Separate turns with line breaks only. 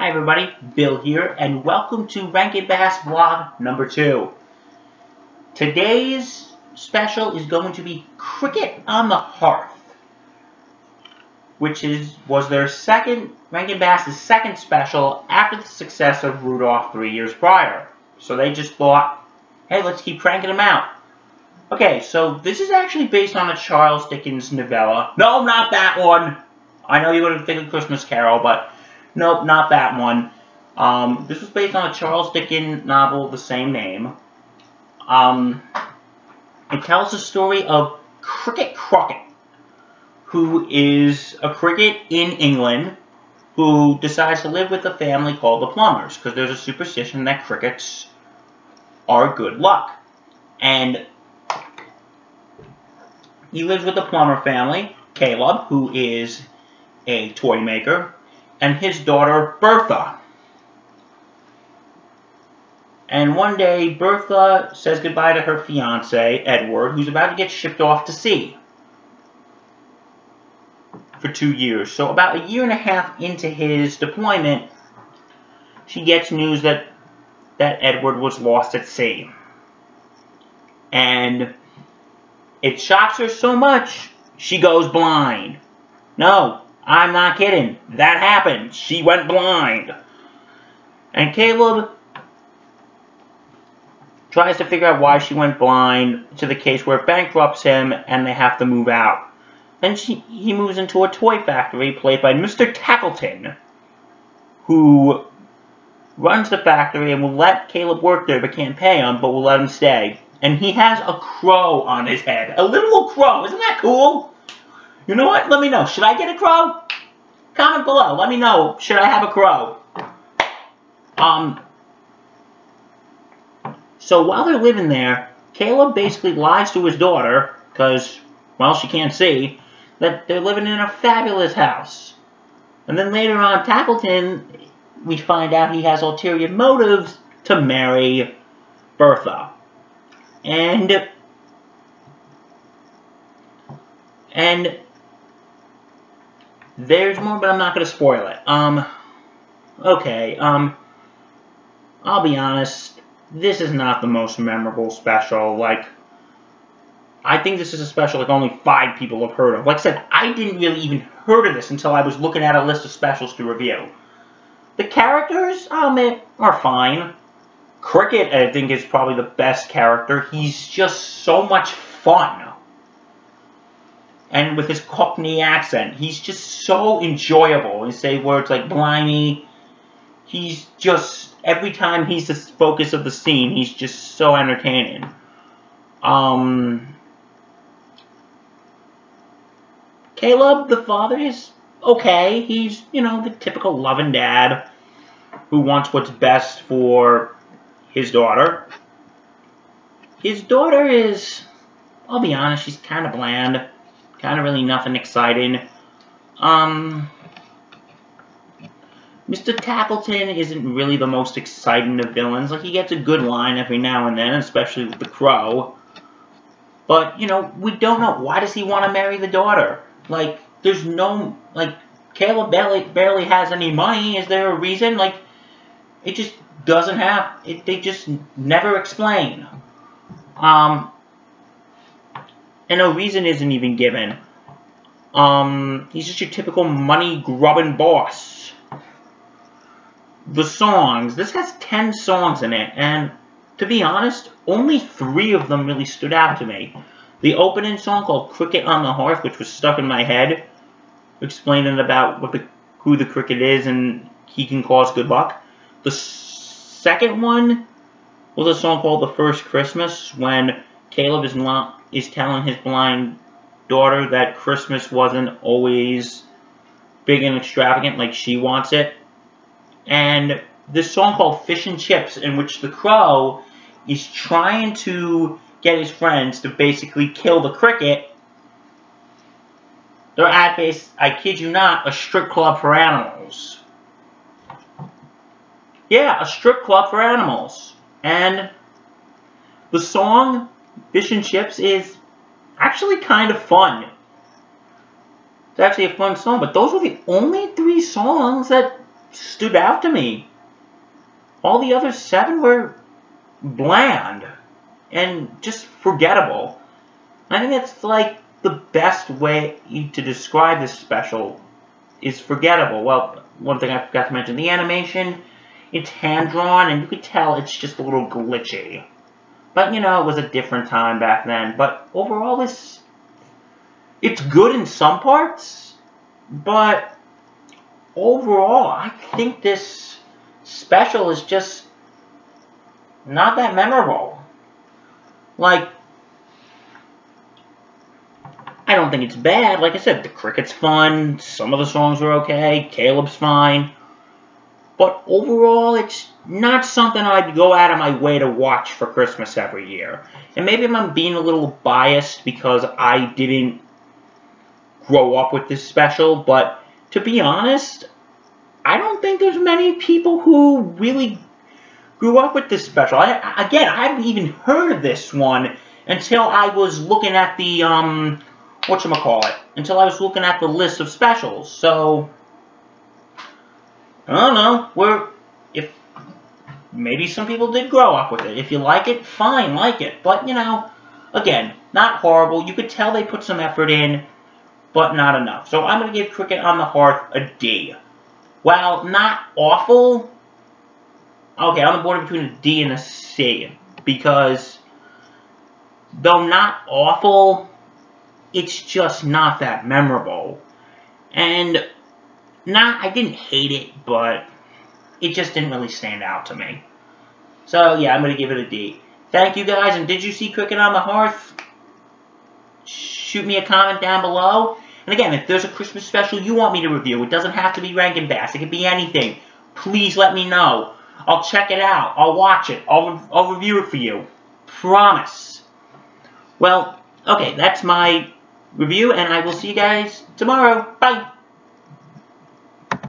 Hi everybody, Bill here, and welcome to Rankin Bass vlog number 2. Today's special is going to be Cricket on the Hearth, which is was their second, Rankin Bass's second special after the success of Rudolph three years prior. So they just thought, hey, let's keep cranking them out. Okay, so this is actually based on a Charles Dickens novella. No, not that one! I know you would have think of Christmas Carol, but Nope, not that one. Um, this was based on a Charles Dickens novel of the same name. Um, it tells the story of Cricket Crockett, who is a cricket in England who decides to live with a family called the Plummers, because there's a superstition that crickets are good luck. And he lives with the Plummer family, Caleb, who is a toy maker, and his daughter Bertha. And one day, Bertha says goodbye to her fiance, Edward, who's about to get shipped off to sea for two years. So about a year and a half into his deployment, she gets news that, that Edward was lost at sea. And it shocks her so much, she goes blind. No, I'm not kidding. That happened. She went blind. And Caleb tries to figure out why she went blind to the case where it bankrupts him and they have to move out. Then she, he moves into a toy factory played by Mr. Tackleton, who runs the factory and will let Caleb work there but can't pay him, but will let him stay. And he has a crow on his head. A literal crow. Isn't that cool? You know what? Let me know. Should I get a crow? Comment below. Let me know. Should I have a crow? Um. So while they're living there, Caleb basically lies to his daughter, because, well, she can't see, that they're living in a fabulous house. And then later on, Tackleton, we find out he has ulterior motives to marry Bertha. And and there's more, but I'm not going to spoil it. Um, okay, um, I'll be honest, this is not the most memorable special. Like, I think this is a special like only five people have heard of. Like I said, I didn't really even heard of this until I was looking at a list of specials to review. The characters, um, are fine. Cricket, I think, is probably the best character. He's just so much fun and with his Cockney accent. He's just so enjoyable. And say words like blimey. He's just, every time he's the focus of the scene, he's just so entertaining. Um, Caleb, the father, is okay. He's, you know, the typical loving dad who wants what's best for his daughter. His daughter is, I'll be honest, she's kind of bland. Kind of really nothing exciting. Um, Mr. Tackleton isn't really the most exciting of villains. Like, he gets a good line every now and then, especially with the crow. But, you know, we don't know. Why does he want to marry the daughter? Like, there's no, like, Caleb barely, barely has any money. Is there a reason? Like, it just doesn't have, it, they just never explain. Um, and no reason isn't even given. Um, he's just your typical money-grubbing boss. The songs. This has 10 songs in it, and to be honest, only three of them really stood out to me. The opening song called Cricket on the Hearth, which was stuck in my head, explaining about what the who the cricket is and he can cause good luck. The second one was a song called The First Christmas, when Caleb is not is telling his blind daughter that Christmas wasn't always big and extravagant like she wants it. And this song called Fish and Chips, in which the crow is trying to get his friends to basically kill the cricket. They're at base, I kid you not, a strip club for animals. Yeah, a strip club for animals. And the song Fish and Chips is actually kind of fun. It's actually a fun song, but those were the only three songs that stood out to me. All the other seven were bland and just forgettable. I think that's like the best way to describe this special is forgettable. Well, one thing I forgot to mention, the animation, it's hand-drawn, and you could tell it's just a little glitchy. But, you know, it was a different time back then. But overall, this, it's good in some parts, but overall, I think this special is just not that memorable. Like, I don't think it's bad. Like I said, the cricket's fun. Some of the songs are okay. Caleb's fine. But overall, it's not something I'd go out of my way to watch for Christmas every year. And maybe I'm being a little biased because I didn't grow up with this special, but to be honest, I don't think there's many people who really grew up with this special. I, again, I haven't even heard of this one until I was looking at the um, whatchamacallit, until I was looking at the list of specials. So, I don't know. We're, if, maybe some people did grow up with it. If you like it, fine, like it. But, you know, again, not horrible. You could tell they put some effort in, but not enough. So I'm going to give Cricket on the Hearth a D. While not awful, okay, on the border between a D and a C. Because, though not awful, it's just not that memorable. And not, I didn't hate it, but it just didn't really stand out to me. So yeah, I'm going to give it a D. Thank you guys, and did you see Cricket on the Hearth? Shoot me a comment down below. And again, if there's a Christmas special you want me to review, it doesn't have to be Rankin Bass. It could be anything. Please let me know. I'll check it out. I'll watch it. I'll, I'll review it for you. Promise. Well, okay, that's my review, and I will see you guys tomorrow. Bye!